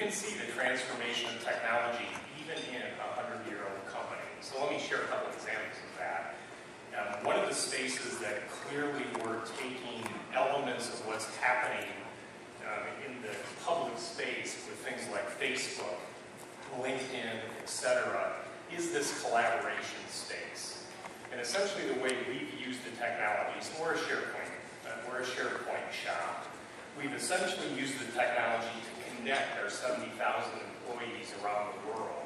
can see the transformation of technology even in a 100-year-old company. So let me share a couple examples of that. Um, one of the spaces that clearly we're taking elements of what's happening um, in the public space with things like Facebook, LinkedIn, etc., is this collaboration space. And essentially the way we've used the technologies, we're a SharePoint, uh, we're a SharePoint shop. We've essentially used the technology to connect our 70,000 employees around the world,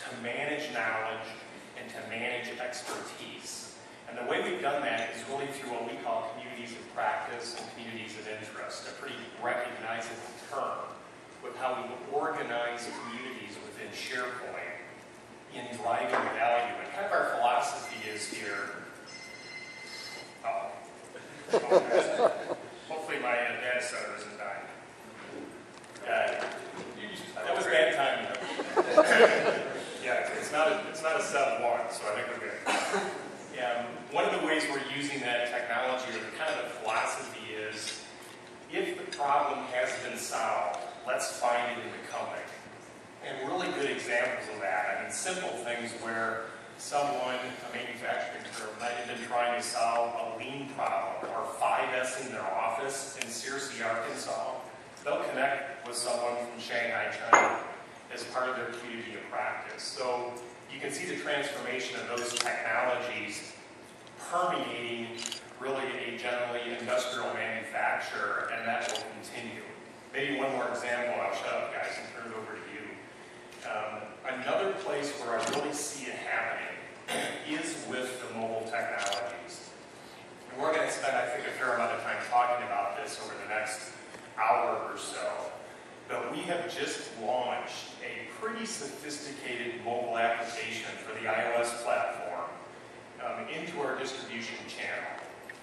to manage knowledge and to manage expertise. And the way we've done that is really through what we call communities of practice and communities of interest, a pretty recognizable term with how we organize communities within SharePoint in driving value. And kind of our philosophy is here, oh, hopefully my uh, data center isn't dying. Uh, that was bad timing. yeah, it's not a, it's not a sub one, so I think we're good. And um, one of the ways we're using that technology, or the kind of the philosophy is, if the problem has been solved, let's find it in the company. And really good examples of that. I mean, simple things where someone, a manufacturing firm, might have been trying to solve a lean problem or 5S in their office in Searcy, Arkansas. They'll connect with someone from Shanghai, China as part of their community of practice. So you can see the transformation of those technologies permeating really a generally industrial manufacturer, and that will continue. Maybe one more example, I'll shut up guys and turn it over to you. Um, another place where I really see it happening is with the mobile technologies. And we're going to spend, I think, a fair amount of time talking about this over the next hour or so. But we have just launched a pretty sophisticated mobile application for the iOS platform um, into our distribution channel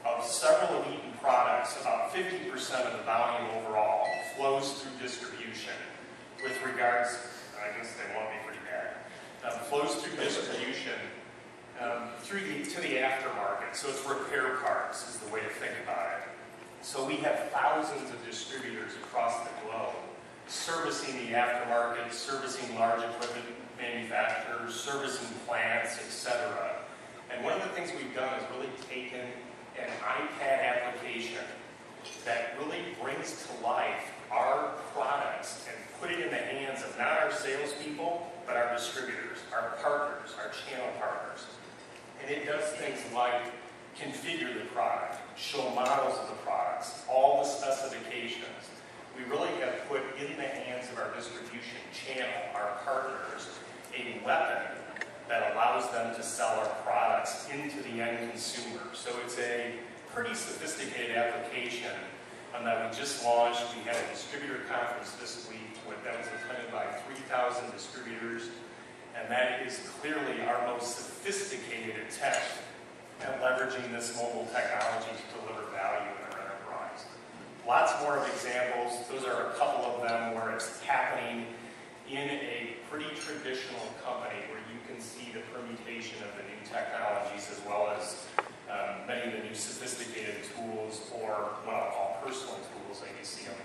of several of Eaton products, about 50% of the volume overall flows through distribution with regards, I guess they want me pretty bad, um, flows through distribution um, through the, to the aftermarket. So it's repair parts is the way to think about it. So we have thousands of distributors across the globe servicing the aftermarket, servicing large equipment manufacturers, servicing plants, etc. And one of the things we've done is really taken an iPad application that really brings to life our products and put it in the hands of not our salespeople, but our distributors, our partners, our channel partners. And it does things like configure the product, show models of the products, all the specifications. We really in the hands of our distribution channel, our partners, a weapon that allows them to sell our products into the end consumer. So it's a pretty sophisticated application um, that we just launched. We had a distributor conference this week that was attended by 3,000 distributors, and that is clearly our most sophisticated attempt at leveraging this mobile technology to deliver examples. Those are a couple of them where it's happening in a pretty traditional company where you can see the permutation of the new technologies as well as um, many of the new sophisticated tools or what I'll call personal tools that you see on